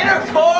Intercourse!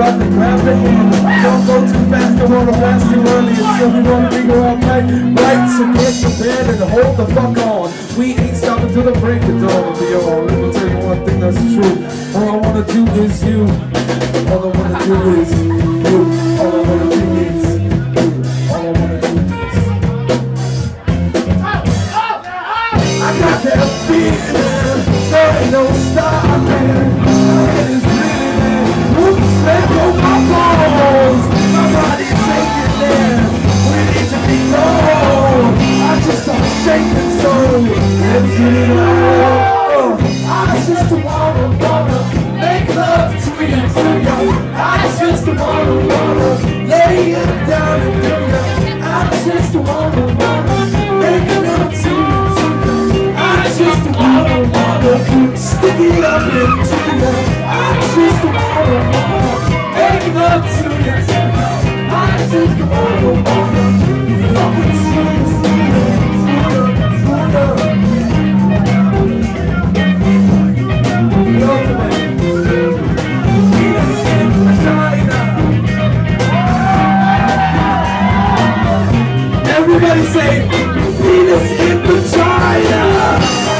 grab the handle Don't go too fast, Don't wanna blast too early. Until we wanna be out right, right So get bed and hold the fuck on. We ain't stopping till the break of dawn. Be all, let me tell you one thing that's true. All I wanna do is you. All I wanna do is you. All I wanna do and say, Venus in vagina.